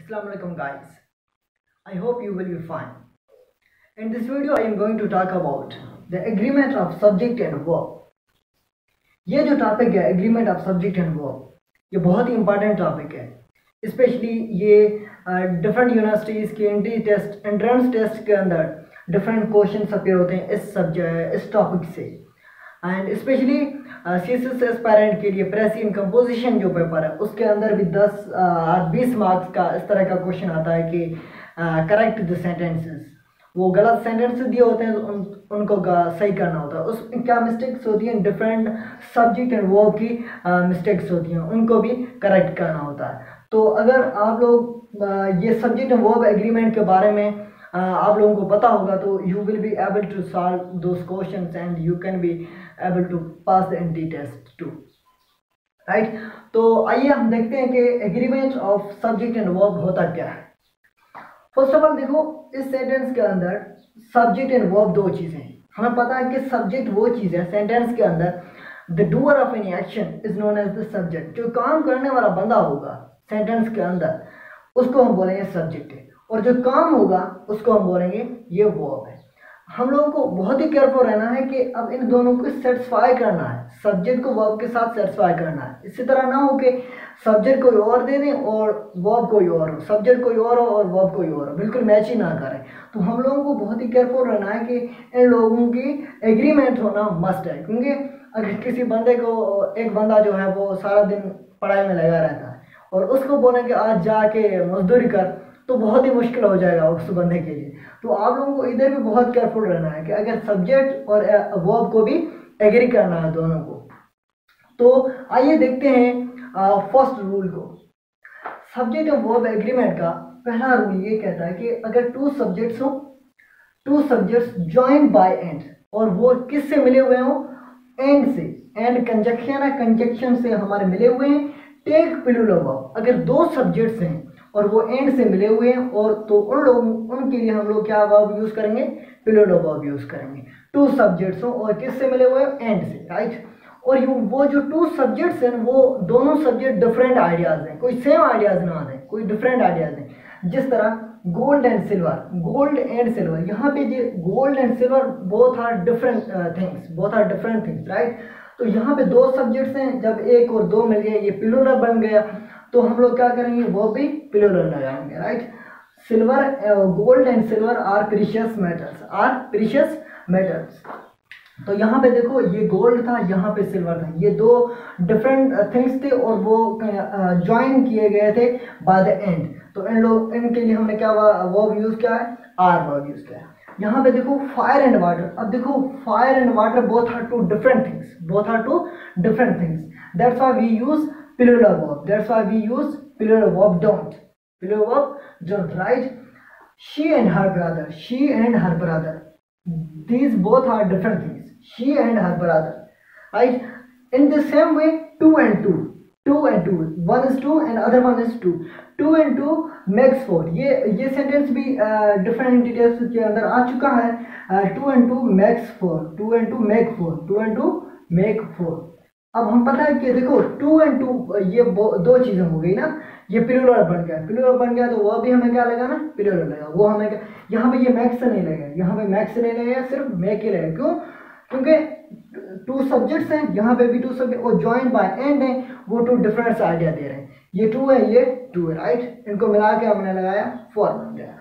Assalamu alaikum guys. I hope you will be fine. In this video, I am going to talk about the agreement of subject and verb. ये जो topic है agreement of subject and verb ये बहुत ही important topic है specially ये different universities के entry test entrance test के अंदर डिफरेंट क्वेश्चन अपीयर होते हैं इस सब्जेक्ट इस टॉपिक से and specially C S S aspirant के लिए प्रेस इन कंपोजिशन जो पेपर है, उसके अंदर भी दस बीस मार्क्स का इस तरह का क्वेश्चन आता है कि करेक्ट द सेंटेंसेस वो गलत सेंटेंसेस दिए होते हैं, उन, उनको सही करना होता है। उस, क्या मिस्टेक्स होती हैं? डिफरेंट सब्जेक्ट एंड वर्ब की मिस्टेक्स होती हैं। उनको भी करेक्ट करना होता है। तो अगर आप लोग ये सब्जेक्ट एंड एग्रीमेंट के बारे में आप लोगों को पता होगा तो you will be able to solve those question and you can be able to pass the entry test too right तो आइए हम देखते हैं कि agreement of subject and verb होता क्या है। फ़र्स्ट ऑफ़ ऑल देखो, इस सेंटेंस के अंदर सब्जेक्ट एंड वर्ब दो चीज़ें हैं। हमें पता है कि सब्जेक्ट वो चीज़ है सेंटेंस के अंदर the doer of any action is known as the subject जो काम करने वाला बंदा होगा सेंटेंस के अंदर, उसको हम बोलेंगे सब्जेक्ट है। और जो काम होगा, उसको हम बोलेंगे, ये वर्ब है। हम लोगों को बहुत ही केयरफुल रहना है कि अब इन दोनों को सेटिस्फाई करना है। सब्जेक्ट को वर्ब के साथ सेटिस्फाई करना है। इसी तरह ना हो कि सब्जेक्ट कोई और दे दें और वर्ब कोई और हो। सब्जेक्ट कोई और हो और वर्ब कोई और हो। बिल्कुल मैच ही ना करें। तो हम लोगों को बहुत ही केयरफुल रहना है कि इन लोगों की एग्रीमेंट होना मस्ट है। क्योंकि अगर किसी बंदे को, एक बंदा जो है, वो सारा दिन पढ़ाई में लगा रहता है और उसको बोले कि आज जाके मजदूरी कर। तो बहुत ही मुश्किल हो जाएगा उस बंदे के लिए। तो आप लोगों को इधर भी बहुत केयरफुल रहना है कि अगर सब्जेक्ट और वर्ब को भी एग्री करना है दोनों को। तो आइए देखते हैं फ़र्स्ट रूल को। सब्जेक्ट और वर्ब एग्रीमेंट का पहला रूल ये कहता है कि अगर टू सब्जेक्ट्स हो two subjects join by and और वो किससे मिले हुए हों? एंड से। एंड कंजक्शन है कंजक्शन से हमारे मिले हुए हैं। टेक पिलुलर वर्ब अगर दो सब्जेक्ट्स हैं और वो एंड से मिले हुए हैं और तो उन लोग, उनके लिए हम लोग क्या वर्ब यूज़ करेंगे? पिलोडो वर्ब यूज़ करेंगे। टू सब्जेक्ट्स हो और किस से मिले हुए हैं? एंड से राइट और यू, वो जो टू सब्जेक्ट्स हैं, वो दोनों सब्जेक्ट डिफरेंट आइडियाज़ हैं। कोई सेम आइडियाज़ ना दें कोई डिफरेंट आइडियाज़ हैं। जिस तरह gold and silver gold and silver यहाँ पे gold and silver both are different things both are different things right तो यहाँ पे दो सब्जेक्ट्स हैं, जब एक और दो मिल गए, ये पिलोरा बन गया। तो हम लोग क्या करेंगे? वो भी पिलोरल लगाएँगे right silver gold and silver are precious metals are precious metals तो यहाँ पे देखो, ये गोल्ड था, यहाँ पे सिल्वर था। ये दो डिफरेंट थिंग्स थे और वो ज्वाइन किए गए थे बाय द एंड तो इन लोग इनके लिए हमने क्या वर्ब यूज़ किया है? आर वर्ब यूज़ किया है। यहाँ पे देखो फायर एंड वाटर अब देखो fire and water both are two different things both are two different things that's why we use plural verb. That's why we use plural verb don't. Plural verb don't, right? She and her brother. She and her brother. These both are different things. She and her brother. Right? In the same way, two and two. Two and two one is two and other one is two two and two makes four ये ये sentence भी different entities के अंदर आ चुका है two and two makes four two and two make four two and two make four अब हम पता है कि देखो टू एंड टू ये दो चीज़ें हो गई ना, ये पिलुलर बन गया। पिलुलर बन गया तो वो भी हमें क्या लगा ना? पिलुलर लगा। वो हमें क्या, यहाँ पे ये मैक्स नहीं लगेगा यहाँ पे मैक्स नहीं लगेगा सिर्फ़ मैक ही लगेगा क्यों? क्योंकि टू सब्जेक्ट्स हैं, यहाँ पे भी टू सब्जेक्ट और ज्वाइन बाय एंड है, वो टू डिफरेंट आइडिया दे रहे हैं। ये टू है, ये टू है राइट इनको मिला के हमने लगाया फोर बन गया।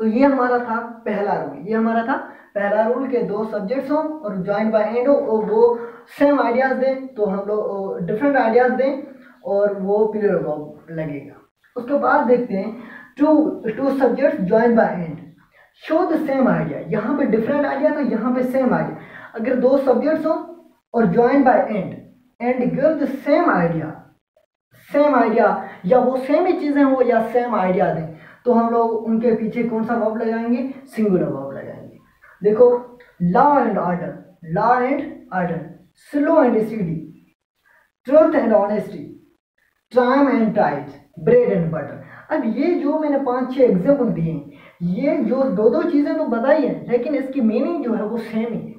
तो ये हमारा था पहला रूल ये हमारा था पहला रूल के दो सब्जेक्ट्स हों और ज्वाइन बाय एंड हो वो सेम आइडियाज़ दें तो हम लोग डिफरेंट आइडियाज़ दें और वो पीरियड वर्ब लगेगा. उसके बाद देखते हैं two two subjects join by and show the same idea यहाँ पे डिफरेंट आइडिया तो यहाँ पे सेम आइडिया अगर दो सब्जेक्ट्स हो और join by and and give the same idea same idea या वो सेम ही चीज़ें हो या सेम आइडिया दें तो हम लोग उनके पीछे कौन सा वर्ब लगाएँगे? सिंगुलर वर्ब लगाएँगे। देखो law and order law and order slow and steady truth and honesty time and tide bread and butter अब ये जो मैंने पाँच छह एग्ज़ाम्पल दिए हैं ये जो दो दो चीज़ें तो बताई हैं लेकिन इसकी मीनिंग जो है वो सेम ही है।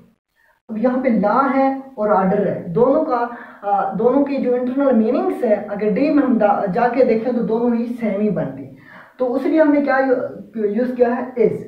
अब यहाँ पे ला है और आर्डर है। दोनों का आ, दोनों की जो इंटरनल मीनिंग्स है अगर डी में हम जाके देखें तो दोनों ही सेम ही बनती तो उसलिए हमने क्या यूज़ किया है? इस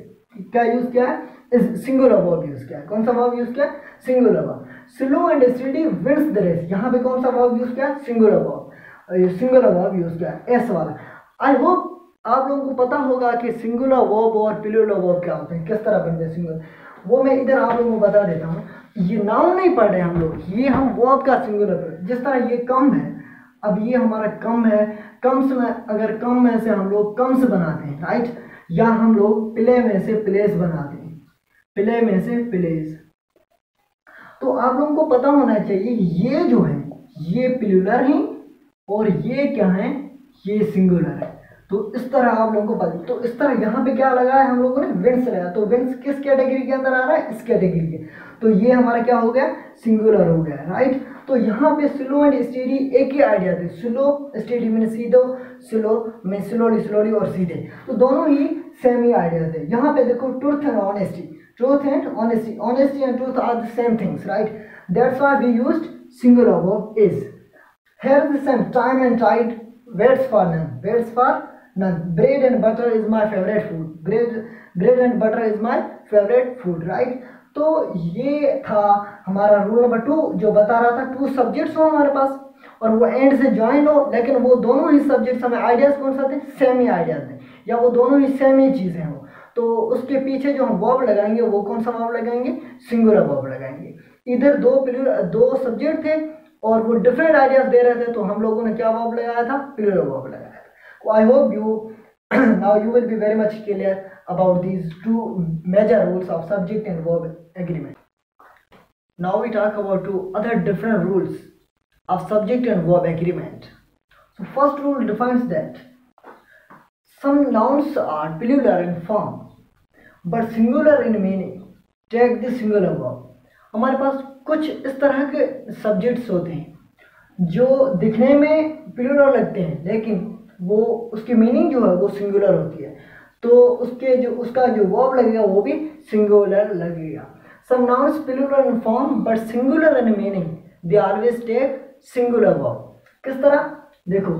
क्या यूज़ किया है? इस सिंगुलर वर्ब यूज़ किया है। कौन सा वर्ब यूज़ किया है? Singular verb slow and steady wins the race यहाँ पे कौन सा वर्ब यूज़ किया है? Singular verb singular verb use किया है। एस वाला। आई होप आप लोगों को पता होगा कि सिंगुलर वर्ब और प्लूरल वर्ब क्या होते हैं। किस तरह बनते हैं सिंगुलर वो मैं इधर आप लोगों को बता देता हूँ। ये नाउन नहीं पढ़ रहे हम लोग। ये हम वर्ब का सिंगुलर जिस तरह ये कम है, अब ये हमारा कम है कम्स में, अगर कम में से हम लोग कम्स बनाते हैं राइट या हम लोग प्ले में से प्लेस बनाते हैं। प्ले में से प्लेस। तो आप लोगों को पता होना चाहिए ये जो है, ये प्लूलर है और ये क्या है? ये सिंगुलर है। तो इस तरह आप लोगों को पता तो इस तरह यहाँ पे क्या लगा है हम लोगों ने? विंस लगाया तो विंस किस कैटेगरी के अंदर आ रहा है? इस कैटेगरी के। तो ये हमारा क्या हो गया? सिंगुलर हो गया राइट तो यहाँ पे स्लो एंड स्टेडी एक ही आइडिया थे। स्लो स्टेडी मैंने सीधो स्लो में स्लोली स्लोली और सीधे। तो दोनों ही सेम ही आइडिया थे। यहाँ पे देखो truth and honesty truth and honesty honesty and truth are the same things right that's why we use singular verb is here the same time and tide waits for none waits for none. Bread and butter is my favorite food. Bread bread and butter is my favorite food, right? तो ये था हमारा rule number to जो बता रहा था to subjects हो हमारे पास, और वो एंड से ज्वाइन हो, लेकिन वो दोनों ही सब्जेक्ट्स हमें आइडियाज़ कौन सा थे सेम ही आइडियाज़ थे या वो दोनों ही सेम ही चीज़ें हो। तो उसके पीछे जो हम वर्ब लगाएँगे, वो कौन सा वर्ब लगाएँगे? सिंगुलर वर्ब लगाएँगे। इधर दो प्लूर दो सब्जेक्ट थे, और वो डिफरेंट आइडियाज़ दे रहे थे तो हम लोगों ने क्या वर्ब लगाया था? प्लूरल वर्ब लगाया था। I hope you now you will be very much clear about these two major rules of subject and verb agreement. Now we talk about two other different rules of subject and verb agreement. So first rule defines that some nouns are plural in form but singular in meaning. Take the singular verb. हमारे पास कुछ इस तरह के subjects होते हैं जो दिखने में प्लूरल लगते हैं लेकिन वो उसकी मीनिंग जो है वो सिंगुलर होती है। तो उसके जो, उसका जो वर्ब लगेगा वो भी सिंगुलर लगेगा। Some nouns plural in form but singular in meaning they always take singular verb किस तरह? देखो,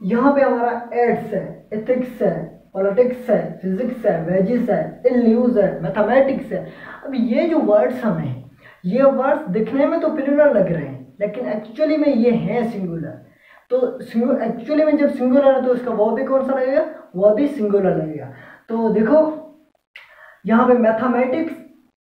यहाँ पे हमारा एड्स है एथिक्स है पॉलिटिक्स है फिजिक्स है वेजिस है इन न्यूज़ है मैथमेटिक्स है। अब ये जो वर्ड्स हमें, ये वर्ड्स दिखने में तो प्लूरल लग रहे हैं, लेकिन एक्चुअली में ये हैं सिंगुलर तो एक्चुअली में जब सिंगुलर है तो इसका वो भी कौन सा लगेगा? वो भी सिंगुलर लगेगा। तो देखो, यहाँ पे mathematics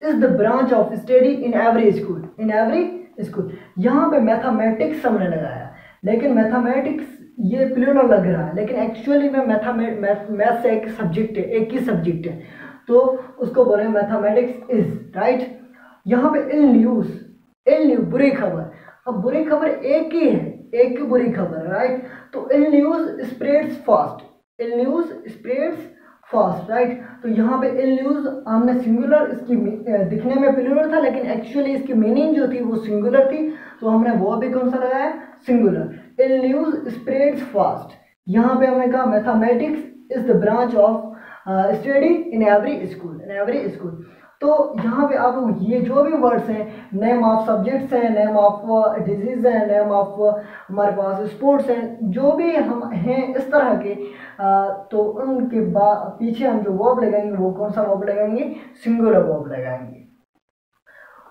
is the branch of study in every school in every school यहाँ पे मैथमेटिक्स हमने लगाया, लेकिन मैथमेटिक्स ये प्लूरल लग रहा है, लेकिन एक्चुअली में मैथमेट मैथ्स एक सब्जेक्ट है, एक ही सब्जेक्ट है। तो उसको बोले मैथमेटिक्स इज़ राइट यहाँ पे इल न्यूज़ इल न्यूज़ बुरी खबर। अब बुरी खबर एक ही है, एक ही बुरी खबर राइट तो ill news spreads fast, ill news spreads fast right तो यहाँ पे इल न्यूज़ हमने सिंगुलर इसकी दिखने में प्लूरल था, लेकिन एक्चुअली इसकी मीनिंग जो थी वो सिंगुलर थी तो हमने वो भी कौन सा लगाया? Singular ill news spreads fast. यहाँ पे हमने कहा mathematics is the branch of study in every school in every school तो यहाँ पे आप ये जो भी वर्ड्स हैं नेम ऑफ़ सब्जेक्ट्स हैं नेम ऑफ़ डिज़ीज़ हैं नेम ऑफ़ हमारे पास स्पोर्ट्स हैं जो भी हम हैं इस तरह के आ, तो उनके पीछे हम जो वर्ब लगाएँगे वो कौन सा वर्ब लगाएँगे? सिंगुलर वर्ब लगाएँगे।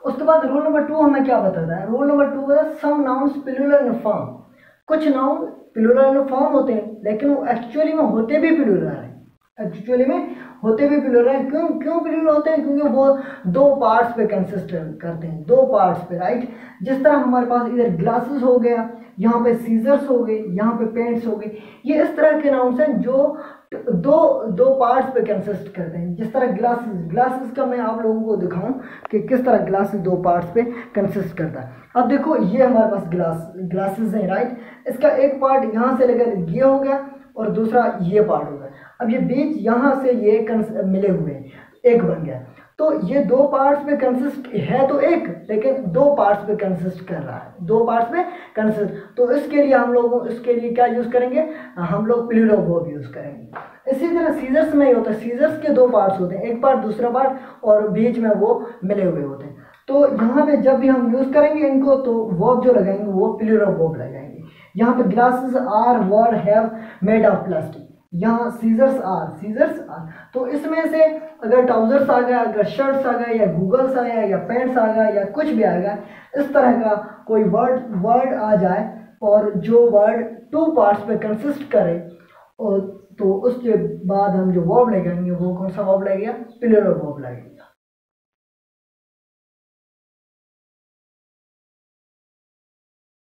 उसके बाद रूल नंबर टू हमें क्या बताता है? रूल नंबर टू है some nouns plural in form कुछ नाउन प्लूरल इन फॉर्म होते हैं लेकिन वो एक्चुअली में होते भी प्लूरल हैं। एक्चुअली में होते भी प्लूरल हैं। क्यों क्यों प्लूरल होते हैं? क्योंकि वो दो पार्ट्स पे कंसिस्ट करते हैं। दो पार्ट्स पे राइट जिस तरह हमारे पास इधर ग्लासेस हो गया, यहाँ पे सीजर्स हो गए, यहाँ पे पेंट्स हो गए, ये इस तरह के नाउन्स हैं जो दो दो पार्ट्स पे कंसिस्ट करते हैं। जिस तरह ग्लासेस ग्लासेस का मैं आप लोगों को दिखाऊँ कि किस तरह ग्लासेस दो पार्ट्स पे कंसिस्ट करता है। अब देखो, ये हमारे पास ग्लास ग्लासेस हैं राइट इसका एक पार्ट यहाँ से लेकर ये हो गया। और दूसरा ये पार्ट होगा अब ये बीच यहाँ से ये मिले हुए हैं। एक बन गया। तो ये दो पार्ट्स में कंसिस्ट है तो एक, लेकिन दो पार्ट्स में कंसिस्ट कर रहा है। दो पार्ट्स में कंसिस्ट तो इसके लिए हम लोग इसके लिए क्या यूज़ करेंगे? हम लोग प्लूरो वर्ब यूज़ करेंगे। इसी तरह सीजर्स में ही होता है। सीजर्स के दो पार्ट्स होते हैं। एक पार्ट दूसरा पार्ट और बीच में वो मिले हुए होते हैं। तो यहाँ पे जब भी हम यूज़ करेंगे इनको तो वर्ब जो लगाएँगे, वो प्लूरल वर्ब लगाएँगे। यहाँ पे glasses are were have made of plastic यहाँ सीजर्स आर सीजर्स आर तो इसमें से अगर ट्राउजर्स आ गया अगर शर्ट्स आ गया या गूगल्स आ गया या पैंट्स आ गया या कुछ भी आ गया इस तरह का कोई वर्ड वर्ड आ जाए और जो वर्ड टू पार्ट्स पे कंसिस्ट करे, और तो उसके बाद हम जो वर्ब लगाएँगे, वो कौन सा वर्ब लगेगा? प्लूरल वर्ब लगेगा।